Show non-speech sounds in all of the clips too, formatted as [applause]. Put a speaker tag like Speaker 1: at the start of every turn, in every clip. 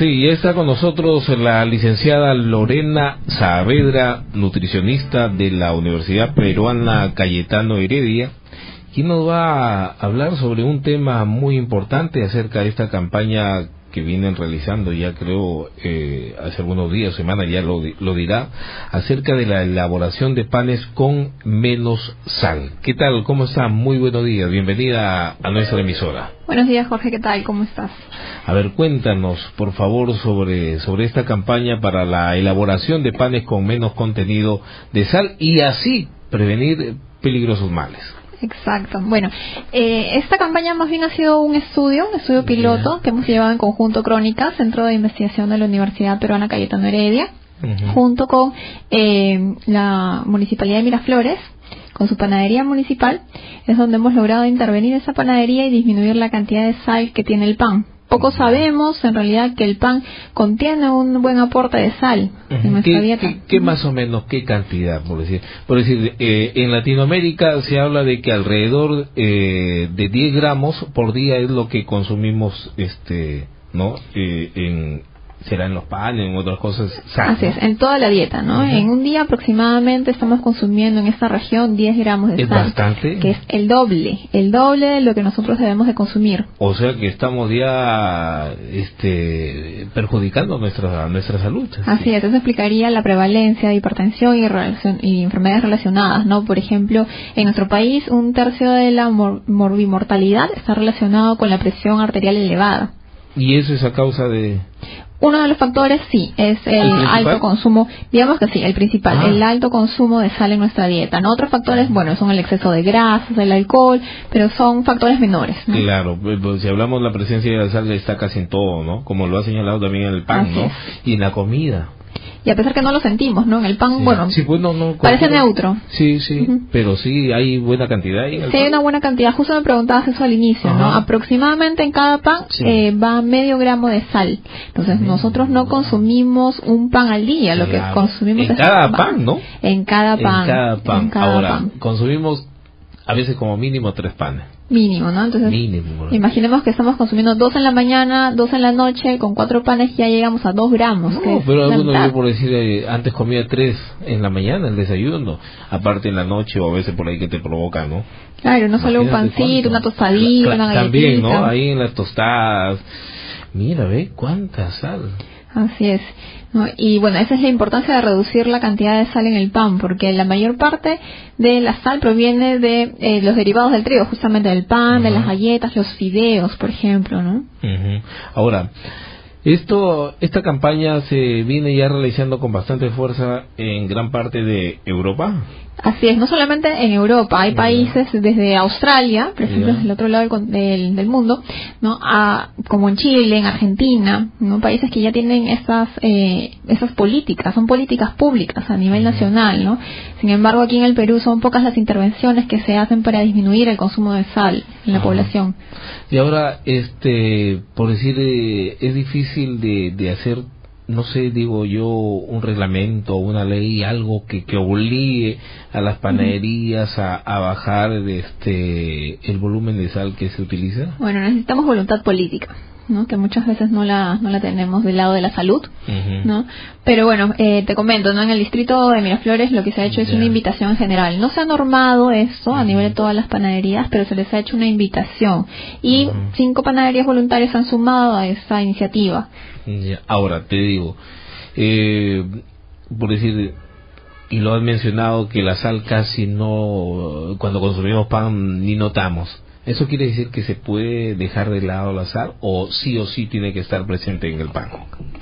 Speaker 1: Sí, está con nosotros la licenciada Lorena Saavedra, nutricionista de la Universidad Peruana Cayetano Heredia, quien nos va a hablar sobre un tema muy importante acerca de esta campaña que vienen realizando ya creo eh, hace algunos días, semanas ya lo, lo, dirá, acerca de la elaboración de panes con menos sal. ¿Qué tal? ¿Cómo está? Muy buenos días. Bienvenida a, nuestra emisora.
Speaker 2: Buenos días, Jorge. ¿Qué tal? ¿Cómo estás?
Speaker 1: A ver, cuéntanos, por favor, sobre, sobre esta campaña para la elaboración de panes con menos contenido de sal y así prevenir peligrosos males.
Speaker 2: Exacto. Bueno, eh, esta campaña más bien ha sido un estudio, un estudio piloto que hemos llevado en conjunto Crónicas, Centro de Investigación de la Universidad Peruana Cayetano Heredia, junto con eh, la Municipalidad de Miraflores, con su panadería municipal, es donde hemos logrado intervenir esa panadería y disminuir la cantidad de sal que tiene el pan poco sabemos en realidad que el pan contiene un buen aporte de sal en nuestra
Speaker 1: ¿Qué,
Speaker 2: dieta.
Speaker 1: ¿qué, más o menos, qué cantidad, por decir? Por decir, eh, en Latinoamérica se habla de que alrededor eh, de 10 gramos por día es lo que consumimos, este, ¿no? Eh, en, será en los panes, en otras cosas.
Speaker 2: Así es, en toda la dieta, ¿no? En un día aproximadamente estamos consumiendo en esta región 10 gramos de
Speaker 1: ¿Es
Speaker 2: sal.
Speaker 1: bastante?
Speaker 2: Que es el doble, el doble de lo que nosotros debemos de consumir.
Speaker 1: O sea que estamos ya este, perjudicando nuestra, nuestra salud.
Speaker 2: Así es, eso explicaría la prevalencia de hipertensión y, y enfermedades relacionadas, ¿no? Por ejemplo, en nuestro país un tercio de la mor morbimortalidad está relacionado con la presión arterial elevada.
Speaker 1: ¿Y eso es a causa de...?
Speaker 2: Uno de los factores, sí, es el, alto consumo, digamos que sí, el principal, ah. el alto consumo de sal en nuestra dieta. ¿no? Otros factores, bueno, son el exceso de grasas, el alcohol, pero son factores menores. ¿no?
Speaker 1: Claro, pues, si hablamos de la presencia de la sal está casi en todo, ¿no? Como lo ha señalado también en el pan,
Speaker 2: Así
Speaker 1: ¿no?
Speaker 2: es.
Speaker 1: Y en la comida.
Speaker 2: Y a pesar que no lo sentimos, ¿no? En el pan,
Speaker 1: Sí.
Speaker 2: bueno,
Speaker 1: Sí, pues, no, no,
Speaker 2: parece neutro.
Speaker 1: Sí, sí, pero sí hay buena cantidad
Speaker 2: Sí, hay una buena cantidad. Justo me preguntabas eso al inicio, ¿no? Aproximadamente en cada pan
Speaker 1: Sí.
Speaker 2: eh, va medio gramo de sal. Entonces, nosotros no consumimos un pan al día. Lo que consumimos
Speaker 1: En
Speaker 2: es
Speaker 1: cada pan, ¿no?
Speaker 2: En cada pan.
Speaker 1: En cada pan.
Speaker 2: En cada
Speaker 1: Ahora,
Speaker 2: pan.
Speaker 1: consumimos a veces como mínimo tres panes.
Speaker 2: Mínimo, ¿no? Entonces,
Speaker 1: Mínimo. ¿no?
Speaker 2: imaginemos que estamos consumiendo dos en la mañana, dos en la noche, con cuatro panes ya llegamos a dos gramos. que
Speaker 1: No,
Speaker 2: es
Speaker 1: pero algunos yo por decir, eh, antes comía tres en la mañana, el desayuno, aparte en la noche o a veces por ahí que te provoca, ¿no?
Speaker 2: Claro, no solo un pancito,
Speaker 1: cuánto.
Speaker 2: una tostadita, una
Speaker 1: También,
Speaker 2: galletita.
Speaker 1: ¿no? Ahí en las tostadas. Mira, ve cuánta sal.
Speaker 2: Así es. ¿no? Y bueno, esa es la importancia de reducir la cantidad de sal en el pan, porque la mayor parte de la sal proviene de eh, los derivados del trigo, justamente del pan, de las galletas, los fideos, por ejemplo, ¿no?
Speaker 1: Ujú. Ahora, esto, esta campaña se viene ya realizando con bastante fuerza en gran parte de Europa.
Speaker 2: Así es, no solamente en Europa, hay países desde Australia, por ejemplo, desde el otro lado del, del, del mundo, ¿no? A, como en Chile, en Argentina, ¿no? Países que ya tienen estas, eh, esas políticas, son políticas públicas a nivel nacional, ¿no? Sin embargo, aquí en el Perú son pocas las intervenciones que se hacen para disminuir el consumo de sal en la
Speaker 1: Ajá.
Speaker 2: población.
Speaker 1: Y ahora, este, por decir, eh, es difícil de, de hacer, no sé, digo yo, un reglamento, una ley, algo que, que obligue a las panaderías a, a bajar este, el volumen de sal que se utiliza.
Speaker 2: Bueno, necesitamos voluntad política, ¿no? Que muchas veces no la, no la tenemos del lado de la salud. ¿no? Pero bueno, eh, te comento, ¿no? En el distrito de Miraflores lo que se ha hecho es una invitación general. No se ha normado esto a nivel de todas las panaderías, pero se les ha hecho una invitación. Y cinco panaderías voluntarias han sumado a esta iniciativa.
Speaker 1: Ahora, te digo, eh, por decir, y lo has mencionado, que la sal casi no, cuando consumimos pan, ni notamos. ¿Eso quiere decir que se puede dejar de lado la sal o sí o sí tiene que estar presente en el pan?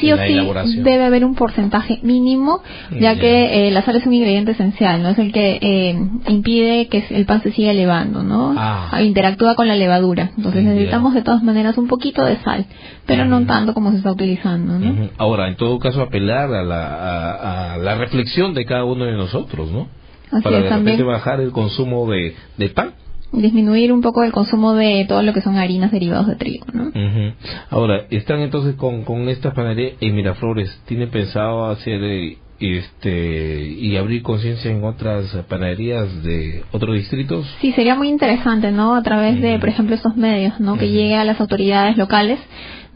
Speaker 2: Sí o sí debe haber un porcentaje mínimo, ya que eh, la sal es un ingrediente esencial, no es el que eh, impide que el pan se siga elevando, ¿no?
Speaker 1: Ah.
Speaker 2: Interactúa con la levadura. Entonces necesitamos de todas maneras un poquito de sal, pero no tanto como se está utilizando, ¿no?
Speaker 1: Ahora, en todo caso, apelar a la, a, a la reflexión de cada uno de nosotros, ¿no?
Speaker 2: Así
Speaker 1: Para
Speaker 2: es,
Speaker 1: de
Speaker 2: también.
Speaker 1: repente bajar el consumo de, de pan.
Speaker 2: Disminuir un poco el consumo de todo lo que son harinas derivados de trigo, ¿no?
Speaker 1: Ujú. Ahora, están entonces con, con esta panadería en Miraflores. ¿Tienen pensado hacer eh, este y abrir conciencia en otras panaderías de otros distritos?
Speaker 2: Sí, sería muy interesante, ¿no? A través de, por ejemplo, estos medios, ¿no? Que llegue a las autoridades locales,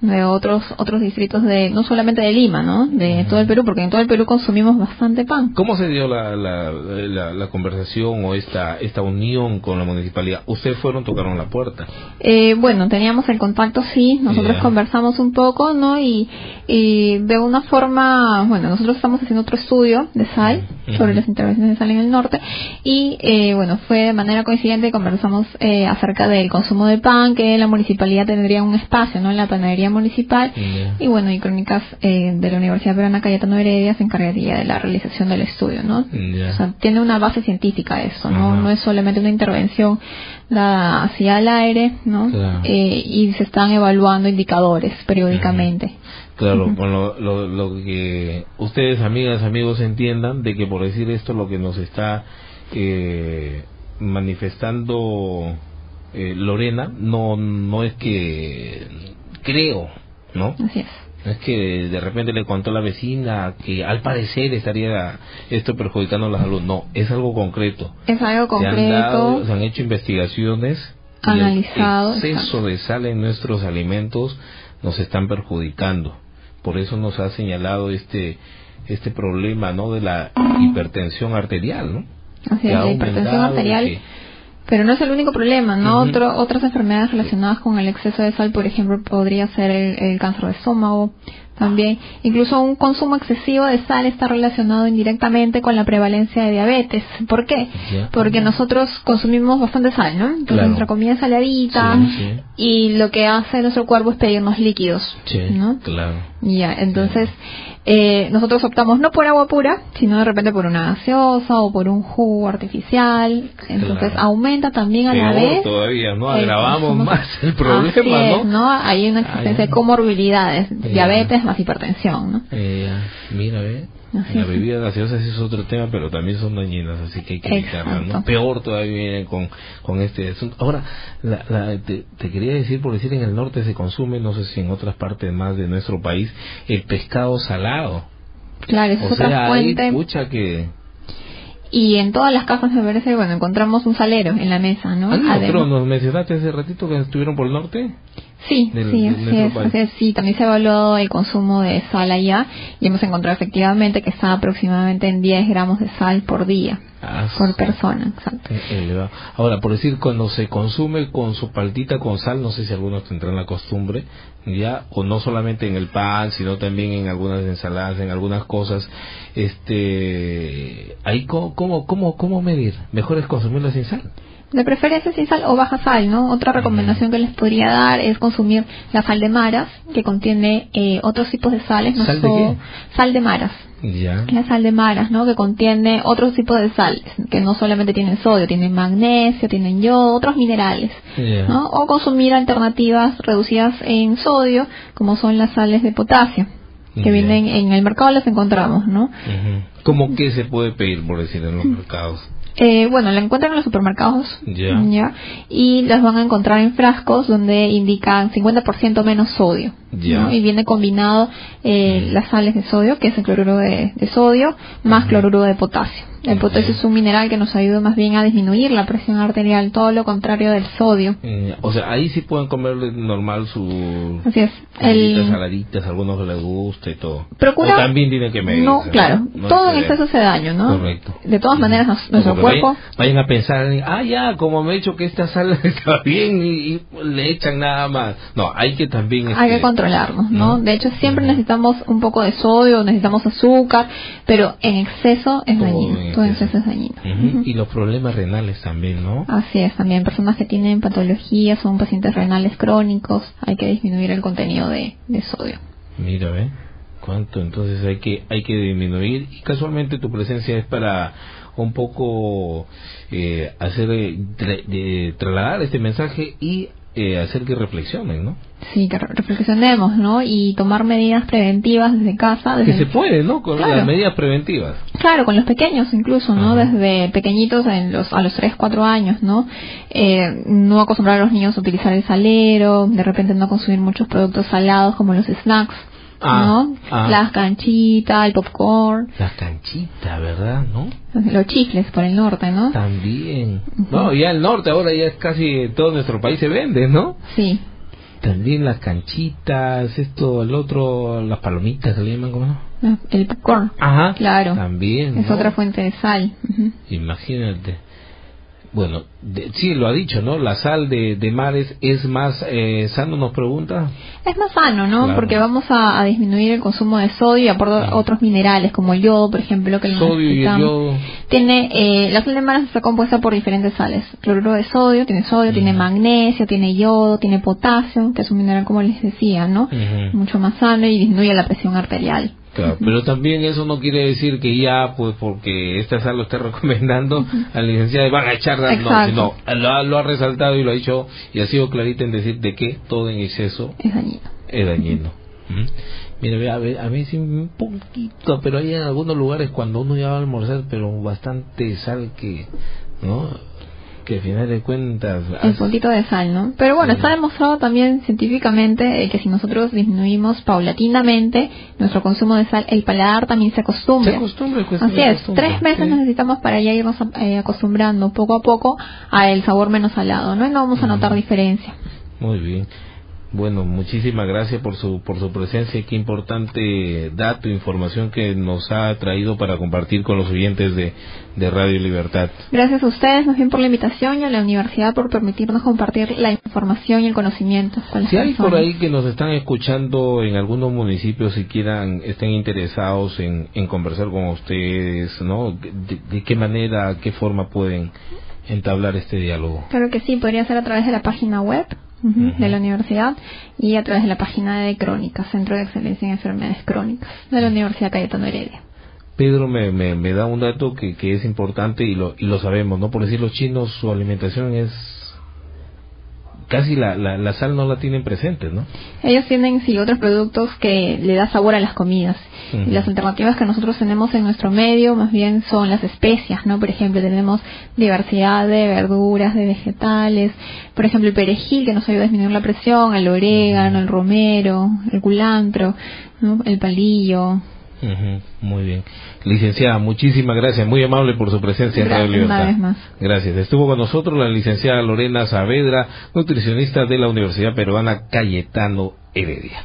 Speaker 2: de otros otros distritos de no solamente de Lima, ¿no? De todo el Perú, porque en todo el Perú consumimos bastante pan.
Speaker 1: ¿Cómo se dio la, la, la, conversación o esta esta unión con la municipalidad? ¿Ustedes fueron tocaron la puerta?
Speaker 2: Eh, bueno, teníamos el contacto, sí. Nosotros conversamos un poco, ¿no? Y, y de una forma, bueno, nosotros estamos haciendo otro estudio de sal sobre las intervenciones de sal en el norte y eh, bueno, fue de manera coincidente conversamos eh, acerca del consumo de pan, que la municipalidad tendría un espacio, ¿no? En la panadería municipal y bueno, y Crónicas eh, de la Universidad Peruana Cayetano Heredia se encargaría de la realización del estudio, ¿no? O sea, tiene una base científica eso, ¿no? No es solamente una intervención dada hacia el aire, ¿no? Eh, y se están evaluando indicadores periódicamente.
Speaker 1: Claro, con lo, lo, que ustedes, amigas, amigos, entiendan de que por decir esto lo que nos está eh, manifestando eh, Lorena no no es que creo, ¿no?
Speaker 2: Así es.
Speaker 1: es que de repente le contó a la vecina que al parecer estaría esto perjudicando la salud. No, es algo concreto.
Speaker 2: Es algo concreto.
Speaker 1: Se han, se han hecho investigaciones.
Speaker 2: Analizado.
Speaker 1: El exceso de sal en nuestros alimentos nos están perjudicando por eso nos ha señalado este este problema no de la hipertensión arterial no
Speaker 2: Así es, la hipertensión arterial pero no es el único problema no Otro, otras enfermedades relacionadas con el exceso de sal por ejemplo podría ser el, el cáncer de estómago también. Incluso un consumo excesivo de sal está relacionado indirectamente con la prevalencia de diabetes. ¿Por qué? Porque nosotros consumimos bastante sal, ¿no? Entonces nuestra comida es saladita y lo que hace nuestro cuerpo es pedirnos líquidos, ¿no?
Speaker 1: Claro.
Speaker 2: Ya, entonces eh, nosotros optamos no por agua pura, sino de repente por una gaseosa o por un jugo artificial. Entonces aumenta también a la vez.
Speaker 1: todavía, ¿no? Agravamos más el problema,
Speaker 2: ¿no? Hay una existencia de comorbilidades, diabetes más hipertensión, ¿no?
Speaker 1: Eh, mira, ve. la bebida gaseosa es otro tema, pero también son dañinas, así que hay que evitarlas, ¿no? Peor todavía con, con este asunto. Ahora, la, te, te, quería decir, por decir, en el norte se consume, no sé si en otras partes más de nuestro país, el pescado salado.
Speaker 2: Claro, es otra sea, fuente.
Speaker 1: que...
Speaker 2: Y en todas las casas me parece, bueno, encontramos un salero en la mesa, ¿no?
Speaker 1: Ah, no, ¿nos mencionaste hace ratito que estuvieron por el norte?
Speaker 2: Sí, sí, así es, Sí, también se ha evaluado el consumo de sal allá y hemos encontrado efectivamente que está aproximadamente en 10 gramos de sal por día. Ah, por persona, exacto.
Speaker 1: Eh, Ahora, por decir, cuando se consume con su paltita con sal, no sé si algunos tendrán la costumbre, ya, o no solamente en el pan, sino también en algunas ensaladas, en algunas cosas, este, ahí, ¿cómo, cómo, cómo, cómo medir? ¿Mejor es consumirla sin sal?
Speaker 2: De preferencia sin sal o baja sal, ¿no? Otra recomendación que les podría dar es consumir la sal de maras, que contiene eh, otros tipos de sales, no
Speaker 1: ¿Sal de
Speaker 2: Sal de maras.
Speaker 1: Ya.
Speaker 2: La sal de maras, ¿no? Que contiene otros tipos de sales, que no solamente tienen sodio, tienen magnesio, tienen yodo, otros minerales, ¿no? O consumir alternativas reducidas en sodio, como son las sales de potasio que vienen en el mercado las encontramos, ¿no?
Speaker 1: ¿Cómo que se puede pedir, por decir, en los mercados?
Speaker 2: Eh, bueno, la encuentran en los supermercados.
Speaker 1: Ya.
Speaker 2: Y las van a encontrar en frascos donde indican 50% menos sodio. Y viene combinado eh, las sales de sodio, que es el cloruro de, sodio, más cloruro de potasio. El potasio es un mineral que nos ayuda más bien a disminuir la presión arterial, todo lo contrario del sodio.
Speaker 1: Eh, o sea, ahí sí pueden comer normal su
Speaker 2: Así es.
Speaker 1: El... saladitas, algunos les gusta y todo.
Speaker 2: Procura...
Speaker 1: O también tiene que medir.
Speaker 2: No, claro. todo en exceso hace daño, ¿no?
Speaker 1: Correcto.
Speaker 2: De todas maneras, nuestro cuerpo...
Speaker 1: Vayan, a pensar, ah, ya, como me he dicho que esta sal [laughs] está bien y, le echan nada más. No, hay que también...
Speaker 2: Hay que este, controlarnos, ¿no? De hecho, siempre necesitamos un poco de sodio, necesitamos azúcar, pero en exceso es dañino todo exceso es dañino.
Speaker 1: Y los problemas renales también, ¿no?
Speaker 2: Así es, también personas que tienen patologías, son pacientes renales crónicos, hay que disminuir el contenido de, sodio.
Speaker 1: Mira, ¿ve? ¿Cuánto? Entonces hay que, hay que disminuir y casualmente tu presencia es para un poco eh, hacer, eh, trasladar este mensaje y eh, hacer que reflexionen, ¿no?
Speaker 2: Sí, que reflexionemos, ¿no? Y tomar medidas preventivas desde casa.
Speaker 1: Desde... Que se puede, ¿no? Con las medidas preventivas.
Speaker 2: Claro, con los pequeños incluso, ¿no? Desde pequeñitos en los, a los 3, 4 años, ¿no? Eh, no acostumbrar a los niños a utilizar el salero, de repente no consumir muchos productos salados como los snacks. Ah, ¿no? Ah. Las canchitas, el popcorn.
Speaker 1: Las canchitas, ¿verdad? ¿No?
Speaker 2: Los chifles por el norte, ¿no?
Speaker 1: También. No, ya el norte ahora ya es casi todo nuestro país se vende, ¿no?
Speaker 2: Sí.
Speaker 1: también las canchitas, esto, el otro, las palomitas, ¿se le llaman cómo
Speaker 2: no? El popcorn.
Speaker 1: Ajá.
Speaker 2: Claro.
Speaker 1: También.
Speaker 2: Es otra fuente de sal.
Speaker 1: Imagínate. Bueno, sí, lo ha dicho, ¿no? La sal de, de mares es más eh, sano, nos pregunta.
Speaker 2: Es más sano, ¿no? Porque vamos a, disminuir el consumo de sodio y aportar otros minerales, como el yodo, por ejemplo, que
Speaker 1: sodio y el yodo.
Speaker 2: Tiene, eh, la sal de mares está compuesta por diferentes sales. Cloruro de sodio, tiene sodio, tiene magnesio, tiene yodo, tiene potasio, que es un mineral, como les decía, ¿no? Mucho más sano y disminuye la presión arterial
Speaker 1: pero también eso no quiere decir que ya, pues porque esta sal lo está [laughs] recomendando al licenciado van a echar no, sino lo, ha resaltado y lo ha dicho y ha sido clarita en decir de que todo en exceso
Speaker 2: es dañino.
Speaker 1: Es dañino. Mira, a, ver, a mí sí un poquito, pero hay en algunos lugares cuando uno ya va a almorzar, pero bastante sal que, ¿no? Que al final de cuentas...
Speaker 2: Un poquito de sal, ¿no? Pero bueno, está demostrado también científicamente que si nosotros disminuimos paulatinamente nuestro consumo de sal, el paladar también se acostumbra.
Speaker 1: Se acostumbra,
Speaker 2: Así es, tres meses necesitamos para ya irnos eh, acostumbrando poco a poco al sabor menos salado, ¿no? Y no vamos a notar diferencia.
Speaker 1: Muy bien. Bueno, muchísimas gracias por su, por su presencia. Qué importante dato, información que nos ha traído para compartir con los oyentes de, de Radio Libertad.
Speaker 2: Gracias a ustedes, más bien por la invitación y a la universidad por permitirnos compartir la información y el conocimiento.
Speaker 1: si hay por ahí que nos están escuchando en algunos municipios y quieran, estén interesados en, en conversar con ustedes, ¿no? De, de qué manera, qué forma pueden entablar este diálogo?
Speaker 2: Claro que sí, podría ser a través de la página web de la universidad y a través de la página de Crónicas, Centro de Excelencia en Enfermedades Crónicas de la Universidad Cayetano Heredia.
Speaker 1: Pedro me, me, da un dato que, que es importante y lo, y lo sabemos, ¿no? Por decir, los chinos, su alimentación es casi la, la, sal no la tienen presente, ¿no?
Speaker 2: Ellos tienen, sí, otros productos que le da sabor a las comidas. Y las alternativas que nosotros tenemos en nuestro medio más bien son las especias, ¿no? Por ejemplo, tenemos diversidad de verduras, de vegetales. Por ejemplo, el perejil que nos ayuda a disminuir la presión, el orégano, el romero, el culantro, ¿no? el palillo,
Speaker 1: muy bien. Licenciada, muchísimas gracias. Muy amable por su presencia en Radio Libertad.
Speaker 2: más.
Speaker 1: Gracias. Estuvo con nosotros la licenciada Lorena Saavedra, nutricionista de la Universidad Peruana Cayetano Heredia.